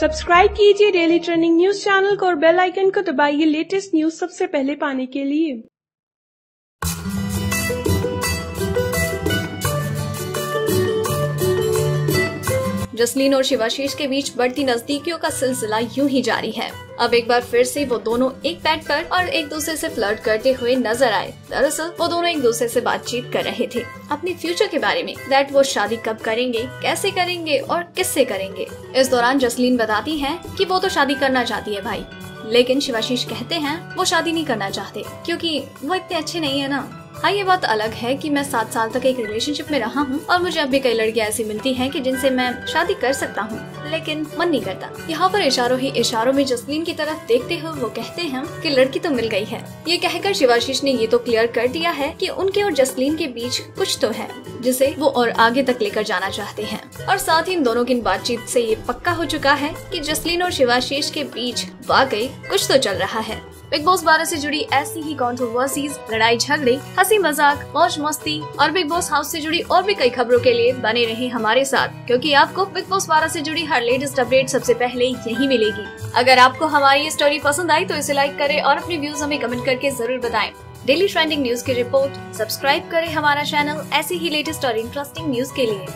Subscribe कीजिए daily trending news channel को और बेल आइकन को दबाइए लेटेस्ट न्यूज़ सबसे पहले पाने के लिए। जसलीन और शिवाशीष के बीच बढ़ती नजदीकियों का सिलसिला यूँ ही जारी है। अब एक बार फिर से वो दोनों एक बेड पर और एक दूसरे से फ्लर्ट करते हुए नज़र आए। दरअसल, वो दोनों एक दूसरे से बातचीत कर रहे थे। अपने फ्यूचर के बारे में दैट वो शादी कब करेंगे, कैसे करेंगे और किससे करेंगे? इस दौरान जसलीन बताती है कि वो तो शादी करना चाहती है भाई। लेकिन शिवाशीष कहते हैं, वो शादी नहीं करना चाहते, क्योंकि वो इतने अच्छे नहीं है ना। हाँ ये बात अलग है कि मैं सात साल तक एक रिलेशनशिप में रहा हूँ और मुझे अब भी कई लड़कियाँ ऐसी मिलती हैं कि जिनसे मैं शादी कर सकता हूँ, लेकिन मन नहीं करता। यहाँ पर इशारों ही इशारों में जसलीन की तरफ़ देखते हुए वो कहते हैं कि लड़की तो मिल गई है। ये कहकर शिवाशीष ने ये तो क्लियर कर दिया है कि उनके और जसलीन के बीच कुछ तो है, जिसे वो और आगे तक लेकर जाना चाहते हैं। और साथ ही इन दोनों की बातचीत से ये पक्का हो चुका है कि जसलीन और शिवाशीष के बीच वाकई कुछ तो चल रहा है। बिग बॉस बारह से जुड़ी ऐसी ही कॉन्ट्रोवर्सीज लड़ाई झगड़े, हँसी मज़ाक, मौज मस्ती और बिग बॉस हाउस से जुड़ी और भी कई खबरों के लिए बने रहे हमारे साथ, क्योंकि आपको बिग बॉस बारह से जुड़ी हर लेटेस्ट अपडेट सबसे पहले यही मिलेगी। अगर आपको हमारी ये स्टोरी पसंद आई तो इसे लाइक करें और अपने व्यूज़ हमें कमेंट करके ज़रूर बताएँ। डेली ट्रेंडिंग न्यूज़ की रिपोर्ट सब्सक्राइब करें हमारा चैनल ऐसी ही लेटेस्ट और इंटरेस्टिंग न्यूज़ के लिए।